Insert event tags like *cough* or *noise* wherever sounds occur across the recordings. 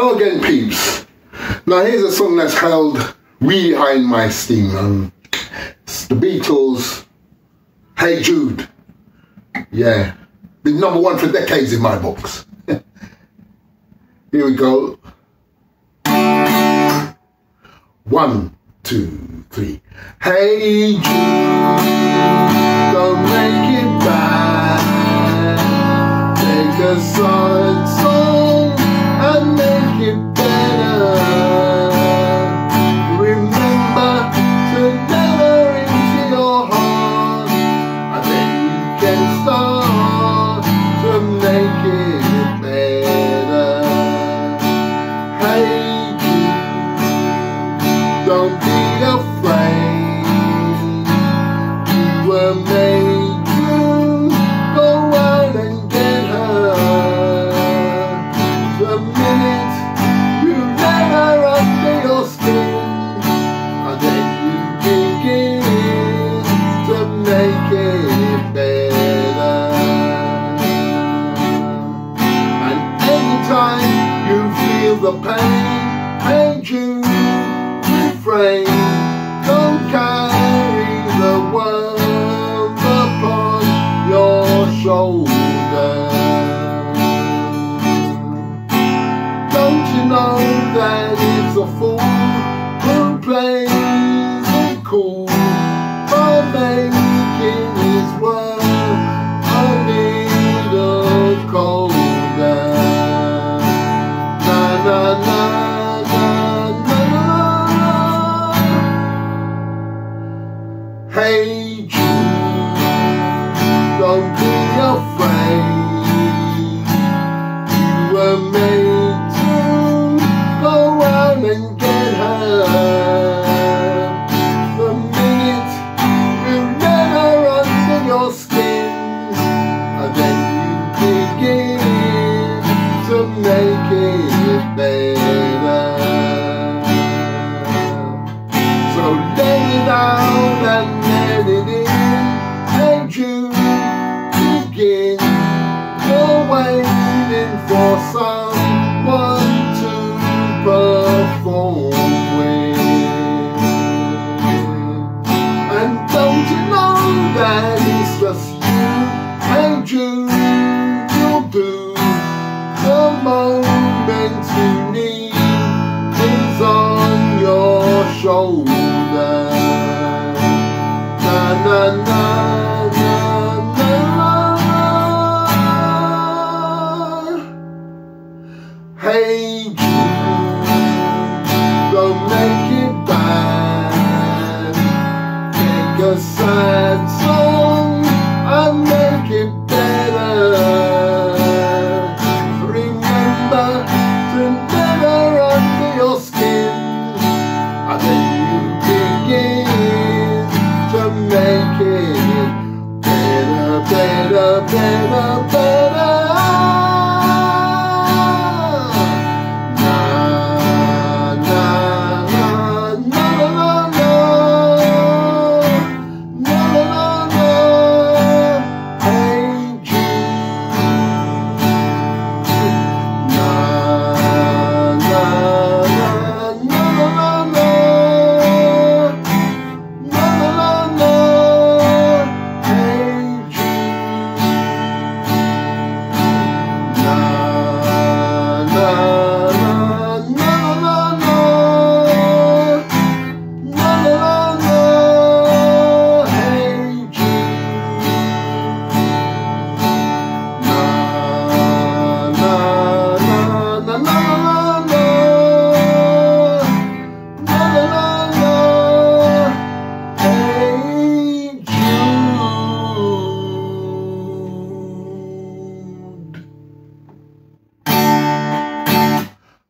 Again, peeps. Now here's a song that's held really high in my esteem. Um, it's the Beatles, Hey Jude. Yeah, been number one for decades in my books. *laughs* Here we go. One, two, three. Hey Jude, don't make it bad. Take a song You go out and get her. The minute you her your skin, and then you begin to make it better. And anytime you feel the pain, hey Jude, refrain. Don't be afraid. You were made to go out and get her. The minute you let her under your skin, and then you begin to make it better. So lay it down and let it in. Hey Jude, someone to perform with. And don't you know that it's just you? and Jude, you'll do the moment you need is on your shoulder. Na na na make it better, better, better, better.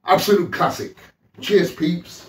Absolute classic. Cheers, peeps.